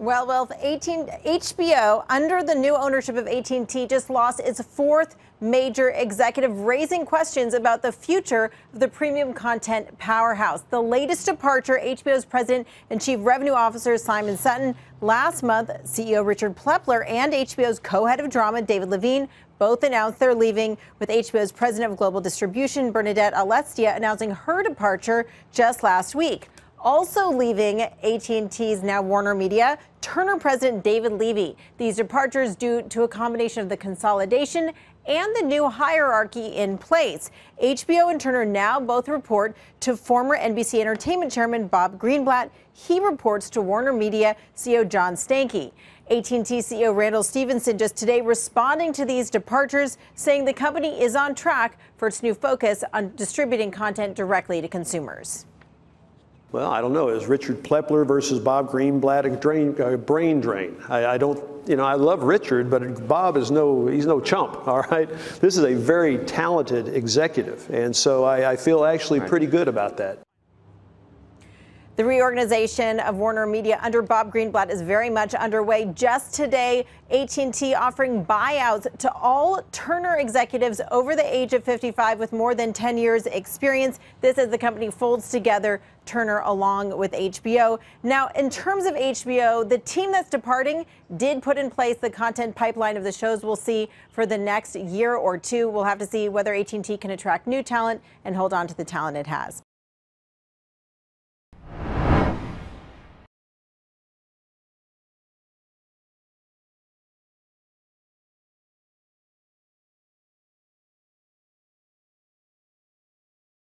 Well, well, 18, HBO, under the new ownership of AT&T, just lost its fourth major executive, raising questions about the future of the premium content powerhouse. The latest departure, HBO's president and chief revenue officer Simon Sutton. Last month, CEO Richard Plepler and HBO's co-head of drama David Levine both announced they're leaving, with HBO's president of global distribution Bernadette Aulestia announcing her departure just last week. Also leaving AT&T's now Warner Media, Turner president David Levy. These departures due to a combination of the consolidation and the new hierarchy in place. HBO and Turner now both report to former NBC Entertainment chairman Bob Greenblatt. He reports to Warner Media CEO John Stankey. AT&T CEO Randall Stephenson just today responding to these departures, saying the company is on track for its new focus on distributing content directly to consumers. Well, I don't know. Is Richard Plepler versus Bob Greenblatt a, drain, brain drain? I, I, don't, you know, I love Richard, but Bob is no, he's no chump, all right? This is a very talented executive, and so I, I feel actually pretty good about that. The reorganization of Warner Media under Bob Greenblatt is very much underway. Just today, AT&T offering buyouts to all Turner executives over the age of 55 with more than 10 years experience. This as the company folds together Turner along with HBO. Now, in terms of HBO, the team that's departing did put in place the content pipeline of the shows we'll see for the next year or two. We'll have to see whether AT&T can attract new talent and hold on to the talent it has.